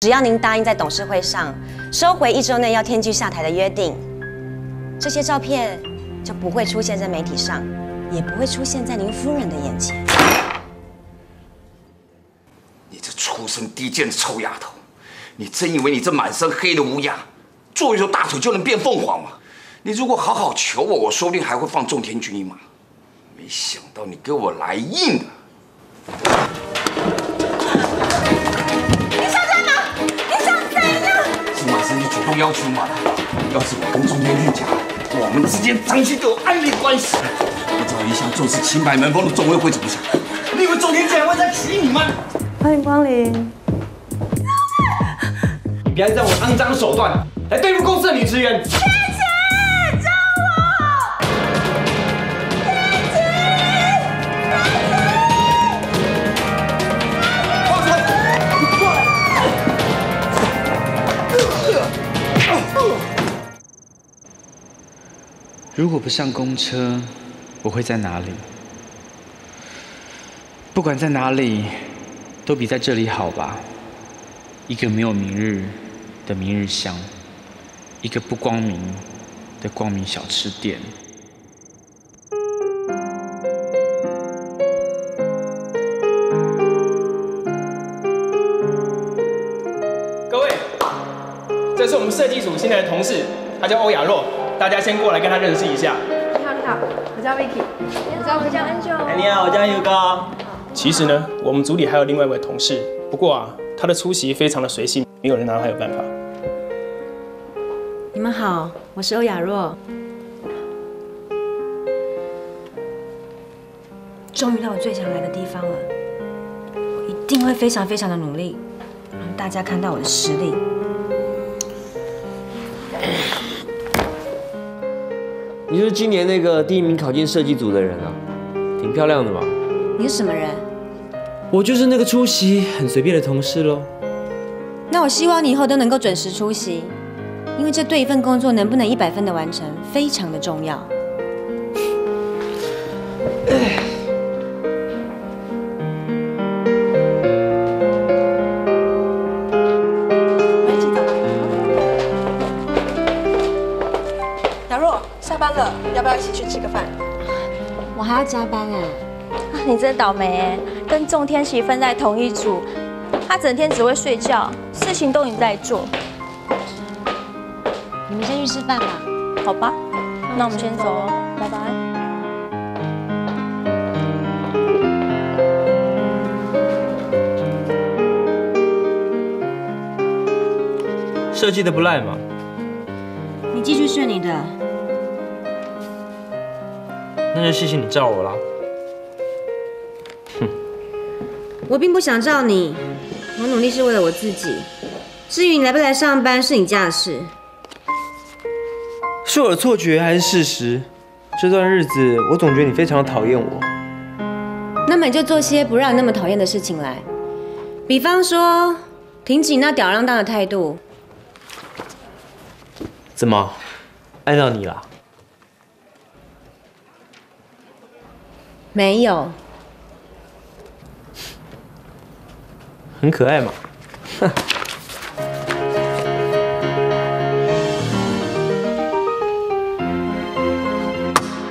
只要您答应在董事会上收回一周内要天剧下台的约定，这些照片就不会出现在媒体上，也不会出现在您夫人的眼前。你这出身低贱的臭丫头，你真以为你这满身黑的乌鸦，做一艘大腿就能变凤凰吗？你如果好好求我，我说不定还会放仲天君一马。没想到你给我来硬的！马上就主动要求我的。要是我跟钟天天讲，我们之间长期都有暧昧关系，不知道一向重视清白门风的仲威会怎么想？你以为仲天君还会再娶你吗？欢迎光临。你不要再用肮脏的手段来对付公司的女职员。如果不上公车，我会在哪里？不管在哪里，都比在这里好吧。一个没有明日的明日香，一个不光明的光明小吃店。各位，这是我们设计组新来的同事，他叫欧雅若，大家先过来跟他认识一下。你好，你好，我叫 Vicky，你好我叫 Angel。哎，你好，我叫 Hugo。其实呢，我们组里还有另外一位同事，不过啊，他的出席非常的随性，没有人拿他有办法。你们好，我是欧雅若。终于到我最想来的地方了，我一定会非常非常的努力，让大家看到我的实力。你是今年那个第一名考进设计组的人啊，挺漂亮的吧。你是什么人？我就是那个出席很随便的同事喽。那我希望你以后都能够准时出席，因为这对一份工作能不能一百分的完成非常的重要。下班了，要不要一起去吃个饭？我还要加班哎。你真倒霉哎，跟仲天琪分在同一组，他整天只会睡觉，事情都你在做，你们先去吃饭吧。好吧？那我们先走了，拜拜。设计的不赖嘛。你继续睡你的。那就谢谢你罩我啦。我并不想罩你，我努力是为了我自己。至于你来不来上班，是你家的事。是我的错觉还是事实？这段日子我总觉得你非常的讨厌我。那么你就做些不让你那么讨厌的事情来，比方说停止你那吊儿郎当的态度。怎么？爱到你了？没有，很可爱嘛。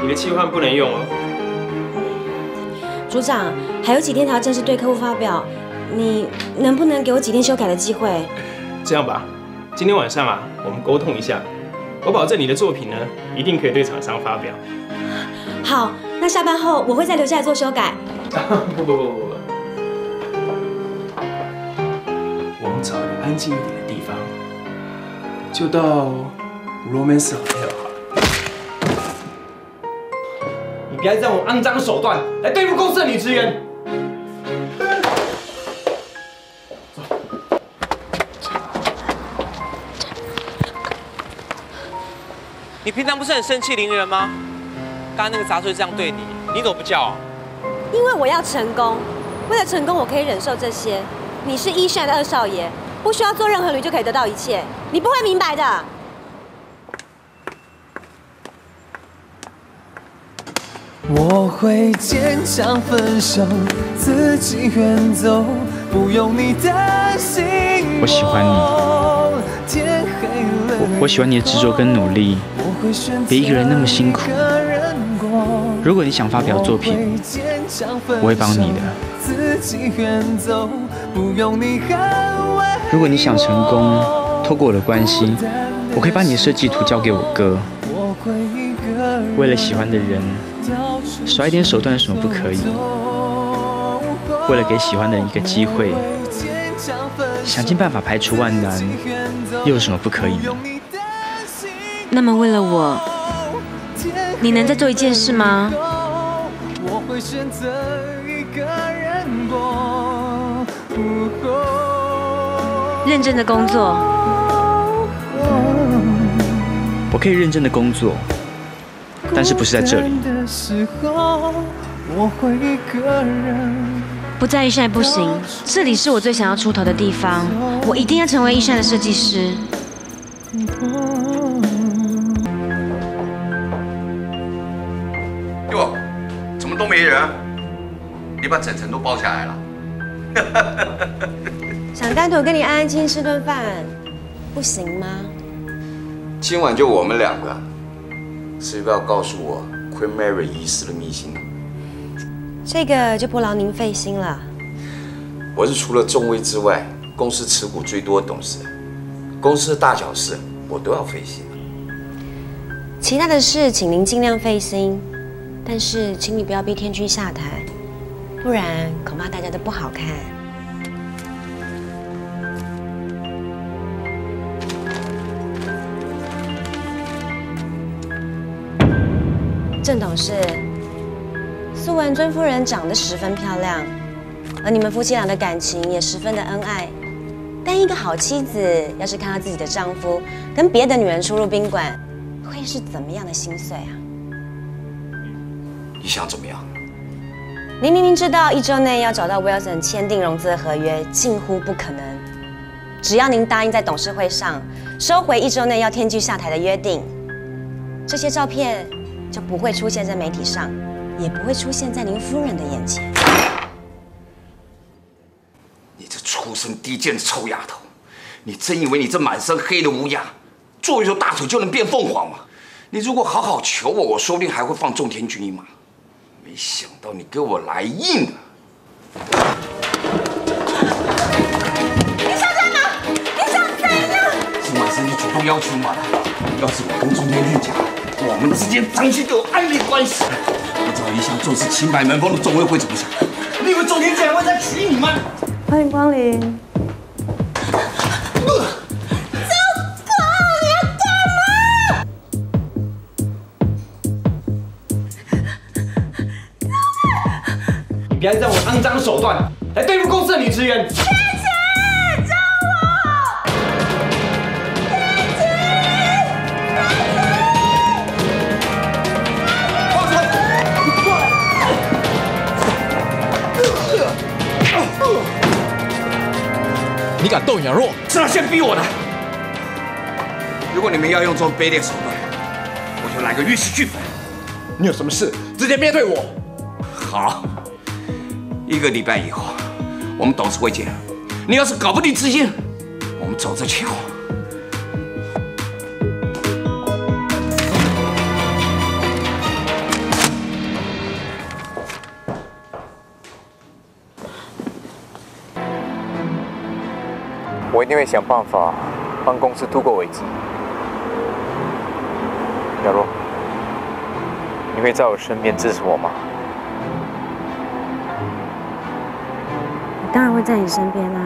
你的气换不能用哦。组长，还有几天才要正式对客户发表，你能不能给我几天修改的机会？这样吧，今天晚上啊，我们沟通一下，我保证你的作品呢，一定可以对厂商发表。好，那下班后我会再留下来做修改。不不不不不，我们找一个安静一点的地方，就到 Romance Hotel 好了。你不要再用肮脏的手段来对付公司的女职员。你平常不是很盛气凌人吗？刚刚那个杂碎这样对你，你怎么不叫啊？因为我要成功，为了成功我可以忍受这些。你是一善的二少爷，不需要做任何驴就可以得到一切，你不会明白的。我会坚强分手，自己远走，不用你担心我喜欢你，我喜欢你的执着跟努力，别一个人那么辛苦。如果你想发表作品，我会帮你的。如果你想成功，透过我的关系，我可以把你的设计图交给我哥。为了喜欢的人，耍一点手段有什么不可以？为了给喜欢的人一个机会，想尽办法排除万难，又有什么不可以呢？那么为了我，你能再做一件事吗？认真的工作。我可以认真的工作，但是不是在这里。不在一善不行，这里是我最想要出头的地方，我一定要成为一善的设计师。你把整层都包下来了？想单独跟你安安静静吃顿饭，不行吗？今晚就我们两个，谁不要告诉我 Queen Mary 遗失的秘辛？这个就不劳您费心了。我是除了中威之外，公司持股最多的董事，公司的大小事我都要费心。其他的事，请您尽量费心，但是请你不要逼天君下台，不然恐怕大家都不好看。郑董事，素文尊夫人长得十分漂亮，而你们夫妻俩的感情也十分的恩爱。但一个好妻子要是看到自己的丈夫跟别的女人出入宾馆，会是怎么样的心碎啊？你想怎么样？您明明知道一周内要找到 Wilson 签订融资的合约近乎不可能，只要您答应在董事会上收回一周内要天居下台的约定，这些照片就不会出现在媒体上，也不会出现在您夫人的眼前。你这出身低贱的臭丫头，你真以为你这满身黑的乌鸦，做一头大腿就能变凤凰吗？你如果好好求我，我说不定还会放仲天君一马。没想到你给我来硬了！你想干嘛？你想怎样？是马上你主动要求嘛的。要是我跟中天君讲，我们之间长期都有暧昧关系，不知道一向做事清白门风的钟威会怎么想？你以为中天君还会再娶你吗？欢迎光临。不要再用肮脏手段来对付公司的女职员。你敢动杨若？是他先逼我的。如果你们要用这种卑劣手段，我就来个玉石俱焚。你有什么事直接面对我。好，一个礼拜以后，我们董事会见。你要是搞不定资金，我们走着瞧。我一定会想办法帮公司度过危机。亚若，你会在我身边支持我吗？会在你身边啦、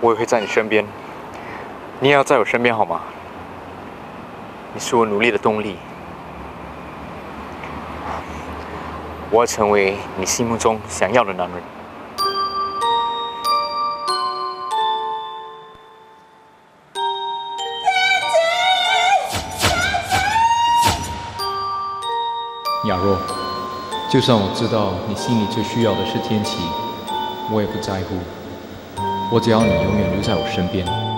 我也会在你身边，你也要在我身边好吗？你是我努力的动力，我要成为你心目中想要的男人。雅若，就算我知道你心里最需要的是天琪，我也不在乎。我只要你永远留在我身边。